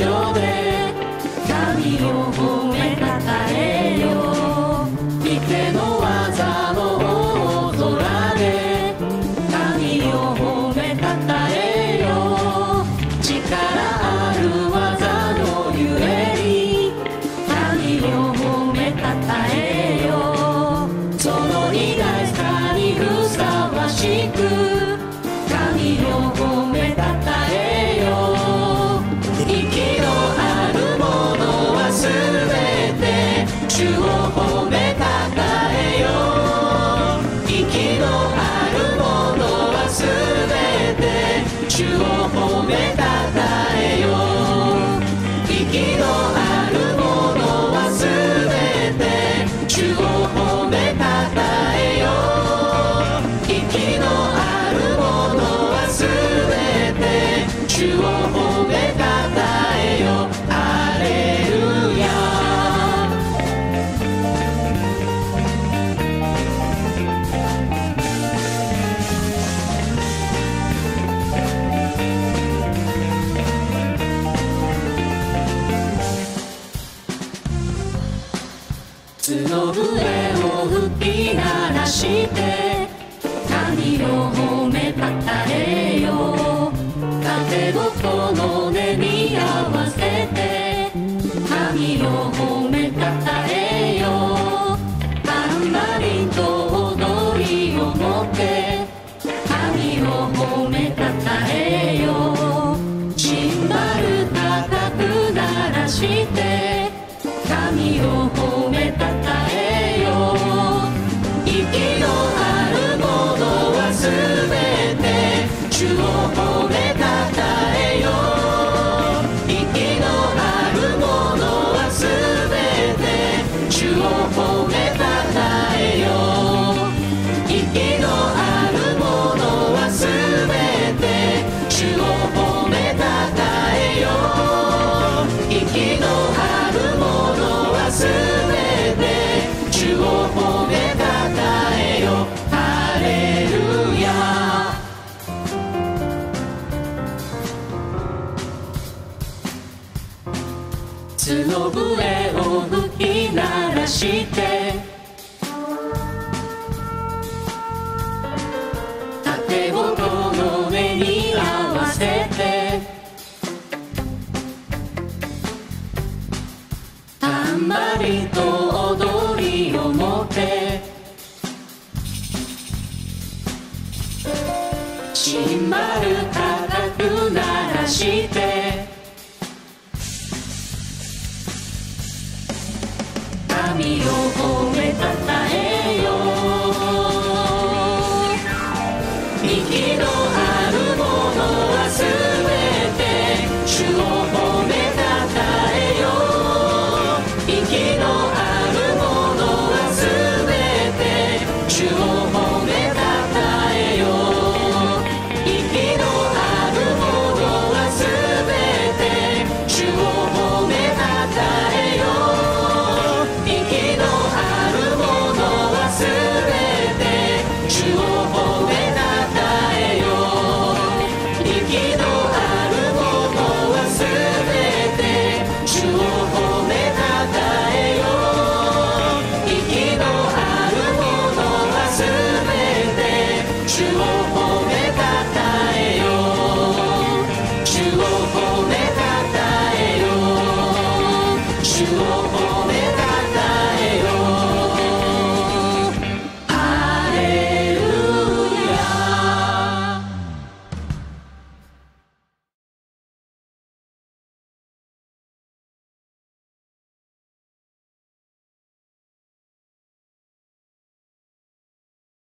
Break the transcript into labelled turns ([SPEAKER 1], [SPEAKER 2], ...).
[SPEAKER 1] joy. camino 角笛を吹き鳴らして神を褒めたたえよ風ごとの音に合わせて神を褒めたたえよタンバリンと踊りを持って神を褒めたたえよシンバル高く鳴らして神を褒めたたえよ角笛を吹き鳴らして。縦ごとの音に合わせて。たんまりと踊りを持って。シンバル高く鳴らして。きの